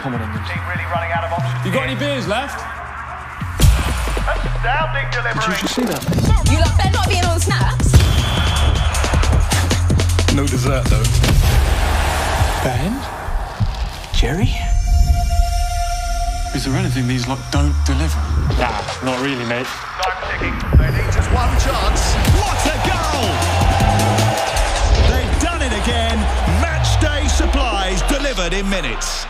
Come on, England. Team really running out of options. You got any beers left? Astounding delivery. Did you see that? You lot better not be in the snaps. No dessert, though. Ben? Jerry? Is there anything these lot don't deliver? Nah, not really, mate. Time ticking. They need just one chance. What a goal! They've done it again. Match day supplies delivered in minutes.